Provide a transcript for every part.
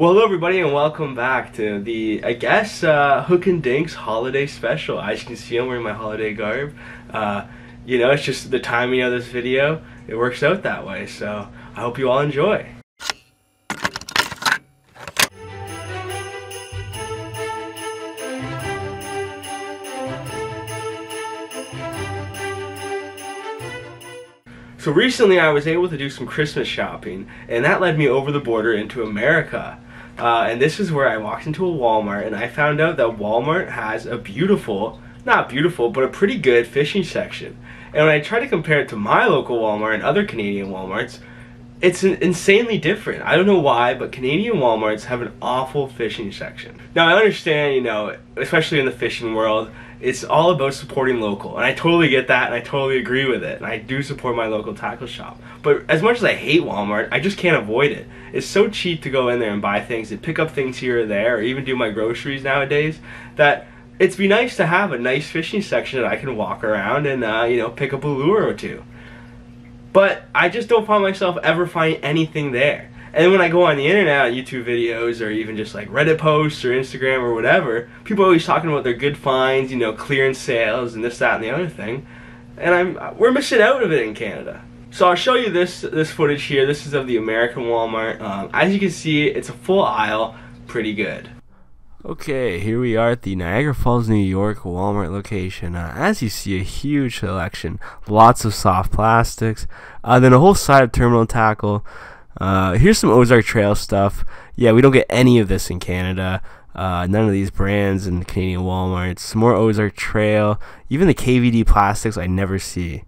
Well, hello everybody, and welcome back to the, I guess, uh, HookinDinks holiday special. As you can see, I'm wearing my holiday garb. Uh, you know, it's just the timing of this video. It works out that way, so I hope you all enjoy. So recently I was able to do some Christmas shopping, and that led me over the border into America. Uh, and this is where I walked into a Walmart, and I found out that Walmart has a beautiful, not beautiful, but a pretty good fishing section. And when I try to compare it to my local Walmart and other Canadian Walmarts, it's insanely different. I don't know why, but Canadian Walmarts have an awful fishing section. Now I understand, you know, especially in the fishing world, it's all about supporting local. And I totally get that and I totally agree with it. And I do support my local tackle shop. But as much as I hate Walmart, I just can't avoid it. It's so cheap to go in there and buy things and pick up things here or there or even do my groceries nowadays that it'd be nice to have a nice fishing section that I can walk around and, uh, you know, pick up a lure or two. But I just don't find myself ever finding anything there. And when I go on the internet, YouTube videos, or even just like Reddit posts or Instagram or whatever, people are always talking about their good finds, you know, clearance sales and this, that, and the other thing. And I'm we're missing out of it in Canada. So I'll show you this this footage here. This is of the American Walmart. Um, as you can see, it's a full aisle, pretty good. Okay, here we are at the Niagara Falls, New York Walmart location. Uh, as you see, a huge selection, lots of soft plastics, uh, then a whole side of terminal tackle. Uh, here's some Ozark Trail stuff. Yeah, we don't get any of this in Canada. Uh, none of these brands in the Canadian Walmart. Some more Ozark Trail. Even the KVD plastics I never see.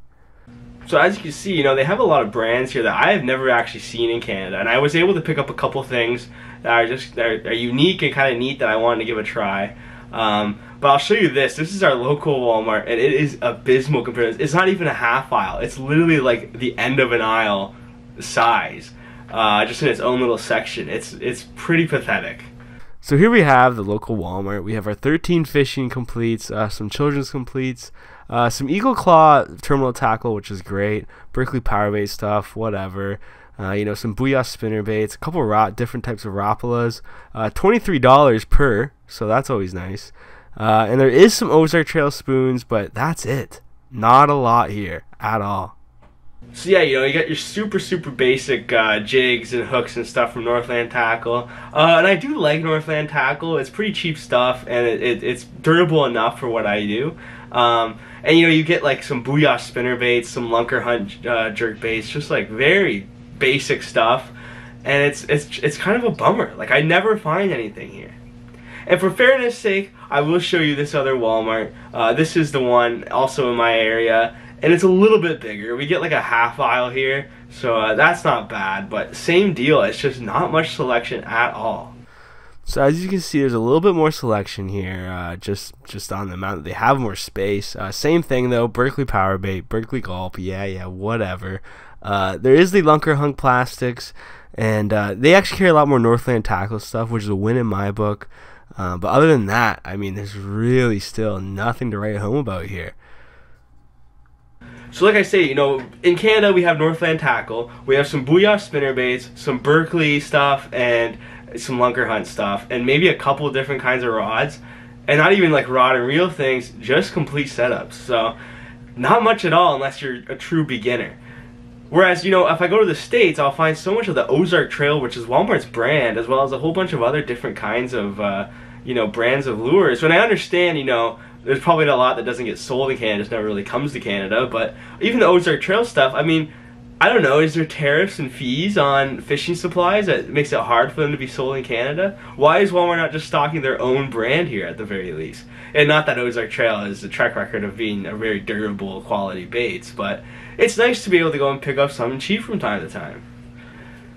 So as you can see, you know, they have a lot of brands here that I have never actually seen in Canada. And I was able to pick up a couple things that are just that are, are unique and kind of neat that I wanted to give a try. Um, but I'll show you this. This is our local Walmart, and it is abysmal compared. To, it's not even a half aisle. It's literally like the end of an aisle size uh, just in its own little section. It's it's pretty pathetic. So here we have the local Walmart. We have our 13 fishing completes, uh, some children's completes, uh, some Eagle Claw terminal tackle, which is great, Berkley power bait stuff, whatever. Uh, you know, some Booyah spinner baits, a couple rot, different types of Rapalas, uh, $23 per, so that's always nice. Uh, and there is some Ozark Trail spoons, but that's it. Not a lot here at all. So yeah, you know, you got your super, super basic uh, jigs and hooks and stuff from Northland Tackle. Uh, and I do like Northland Tackle. It's pretty cheap stuff, and it, it, it's durable enough for what I do. Um, and you know, you get like some Booyah spinner baits, some Lunker Hunt uh, jerk baits, just like very basic stuff. And it's, it's, it's kind of a bummer. Like, I never find anything here. And for fairness sake, I will show you this other Walmart. Uh, this is the one also in my area and it's a little bit bigger. We get like a half aisle here, so uh, that's not bad, but same deal. It's just not much selection at all. So as you can see, there's a little bit more selection here, uh, just just on the amount that they have more space. Uh, same thing though, Berkley Power Bait, Berkley Gulp, yeah, yeah, whatever. Uh, there is the Lunker Hunt Plastics, and uh, they actually carry a lot more Northland Tackle stuff, which is a win in my book. Uh, but other than that, I mean, there's really still nothing to write home about here. So like I say, you know, in Canada we have Northland Tackle, we have some Booyah spinner baits, some Berkley stuff, and some Lunker Hunt stuff, and maybe a couple different kinds of rods, and not even like rod and reel things, just complete setups. So not much at all unless you're a true beginner. Whereas, you know, if I go to the States, I'll find so much of the Ozark Trail, which is Walmart's brand, as well as a whole bunch of other different kinds of, uh, you know, brands of lures. When I understand, you know, there's probably a lot that doesn't get sold in Canada, just never really comes to Canada. But even the Ozark Trail stuff, I mean, I don't know, is there tariffs and fees on fishing supplies that makes it hard for them to be sold in Canada? Why is Walmart not just stocking their own brand here at the very least? And not that Ozark Trail has a track record of being a very durable quality baits, but it's nice to be able to go and pick up something cheap from time to time.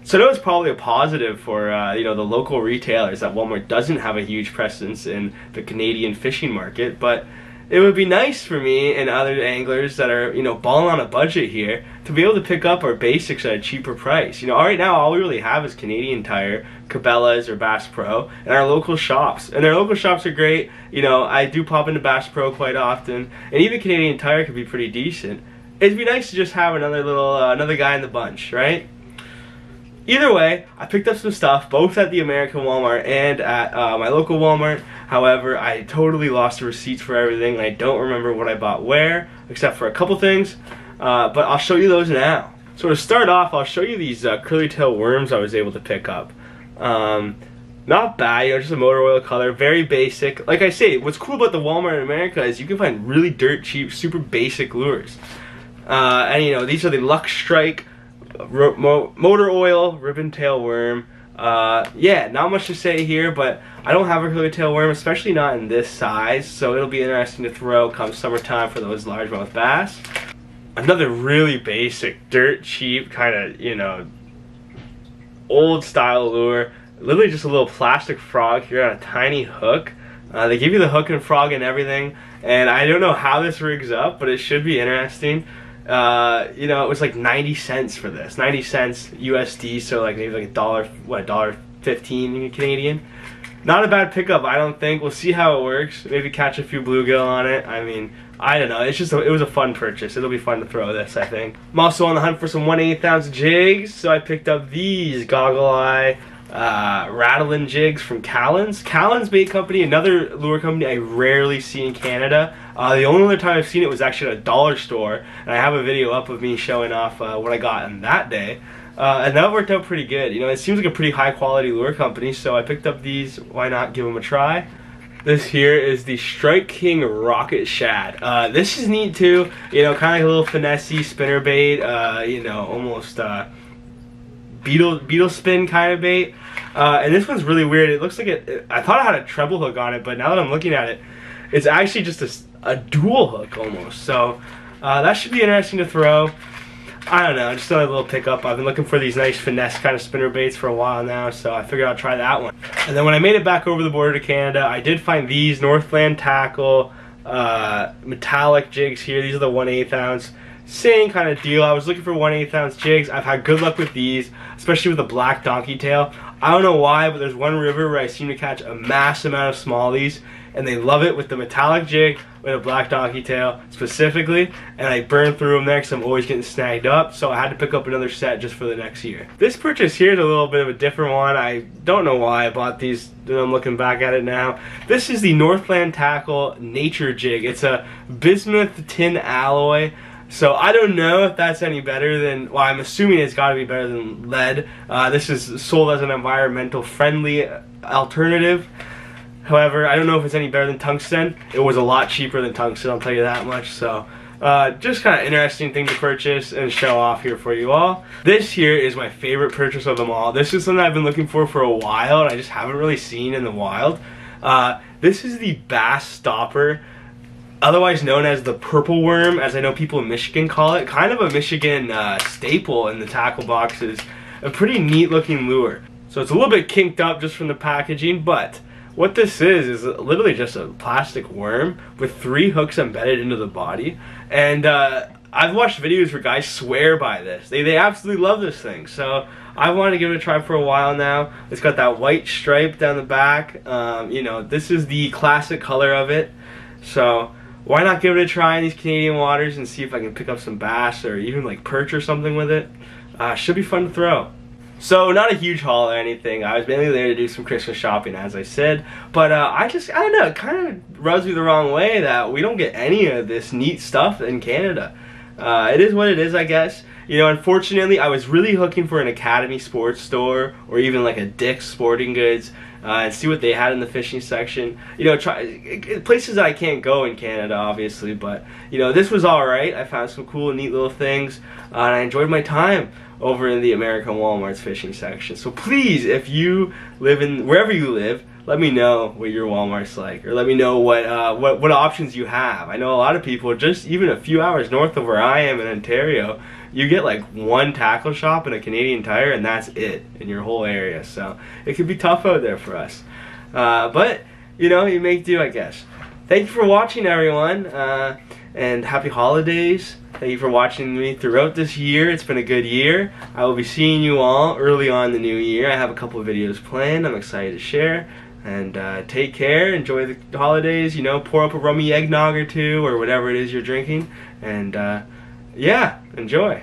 So that was probably a positive for uh, you know the local retailers that Walmart doesn't have a huge presence in the Canadian fishing market, but it would be nice for me and other anglers that are you know balling on a budget here to be able to pick up our basics at a cheaper price. You know, right now all we really have is Canadian Tire, Cabela's or Bass Pro, and our local shops. And our local shops are great. You know, I do pop into Bass Pro quite often, and even Canadian Tire could be pretty decent. It'd be nice to just have another little uh, another guy in the bunch, right? Either way, I picked up some stuff both at the American Walmart and at uh, my local Walmart. However, I totally lost the receipts for everything. I don't remember what I bought where, except for a couple things. Uh, but I'll show you those now. So to start off, I'll show you these uh, curly tail worms I was able to pick up. Um, not bad, you know, just a motor oil color, very basic. Like I say, what's cool about the Walmart in America is you can find really dirt cheap, super basic lures. Uh, and you know, these are the Luck Strike mo motor oil ribbon tail worm. Uh, yeah, not much to say here, but I don't have a curly tail worm, especially not in this size, so it'll be interesting to throw come summertime for those largemouth bass. Another really basic, dirt cheap, kind of, you know, old style lure. Literally just a little plastic frog here on a tiny hook. Uh, they give you the hook and frog and everything, and I don't know how this rigs up, but it should be interesting. Uh, you know, it was like 90 cents for this. 90 cents USD, so like maybe like a dollar, what, a dollar 15 Canadian. Not a bad pickup, I don't think. We'll see how it works. Maybe catch a few bluegill on it. I mean, I don't know. It's just a, it was a fun purchase. It'll be fun to throw this, I think. I'm also on the hunt for some 1 8 ounce jigs, so I picked up these goggle eye uh, rattling jigs from Callan's. Callan's Bait Company, another lure company I rarely see in Canada. Uh, the only other time I've seen it was actually at a dollar store, and I have a video up of me showing off uh, what I got on that day. Uh, and that worked out pretty good. You know, it seems like a pretty high quality lure company, so I picked up these. Why not give them a try? This here is the Strike King Rocket Shad. Uh, this is neat too. You know, kind of like a little finessey spinner bait. Uh, you know, almost uh, beetle beetle spin kind of bait. Uh, and this one's really weird. It looks like it, it, I thought it had a treble hook on it, but now that I'm looking at it, it's actually just a, a dual hook almost. So uh, that should be interesting to throw. I don't know, just a little pickup. I've been looking for these nice finesse kind of spinner baits for a while now, so I figured I'd try that one. And then when I made it back over the border to Canada, I did find these Northland Tackle uh, metallic jigs here. These are the 1 8 ounce same kind of deal. I was looking for 1 8 ounce jigs. I've had good luck with these, especially with the black donkey tail. I don't know why, but there's one river where I seem to catch a mass amount of smallies, and they love it with the metallic jig with a black donkey tail specifically, and I burn through them there because I'm always getting snagged up, so I had to pick up another set just for the next year. This purchase here is a little bit of a different one. I don't know why I bought these, I'm looking back at it now. This is the Northland Tackle Nature Jig. It's a bismuth tin alloy. So I don't know if that's any better than, well, I'm assuming it's got to be better than lead. Uh, this is sold as an environmental friendly alternative. However, I don't know if it's any better than tungsten. It was a lot cheaper than tungsten, I'll tell you that much. So, uh, just kind of interesting thing to purchase and show off here for you all. This here is my favorite purchase of them all. This is something I've been looking for for a while and I just haven't really seen in the wild. Uh, this is the Bass Stopper otherwise known as the purple worm, as I know people in Michigan call it. Kind of a Michigan uh, staple in the tackle boxes. A pretty neat looking lure. So it's a little bit kinked up just from the packaging, but what this is is literally just a plastic worm with three hooks embedded into the body. And uh, I've watched videos where guys swear by this. They, they absolutely love this thing. So I wanted to give it a try for a while now. It's got that white stripe down the back. Um, you know, this is the classic color of it. So why not give it a try in these Canadian waters and see if I can pick up some bass or even like perch or something with it. Uh, should be fun to throw. So not a huge haul or anything. I was mainly there to do some Christmas shopping, as I said. But uh, I just, I don't know, it kind of rubs me the wrong way that we don't get any of this neat stuff in Canada. Uh, it is what it is, I guess. You know, unfortunately, I was really looking for an Academy sports store or even like a Dick's Sporting Goods uh, and see what they had in the fishing section. You know, try places I can't go in Canada, obviously, but you know, this was all right. I found some cool, neat little things, uh, and I enjoyed my time over in the American Walmart's fishing section. So please, if you live in wherever you live, let me know what your Walmart's like, or let me know what uh, what what options you have. I know a lot of people, just even a few hours north of where I am in Ontario, you get like one tackle shop and a Canadian Tire, and that's it in your whole area. So it could be tough out there for us, uh, but you know you make do, I guess. Thank you for watching, everyone, uh, and happy holidays. Thank you for watching me throughout this year. It's been a good year. I will be seeing you all early on the new year. I have a couple videos planned. I'm excited to share. And uh, take care, enjoy the holidays, you know, pour up a rummy eggnog or two or whatever it is you're drinking. And uh, yeah, enjoy.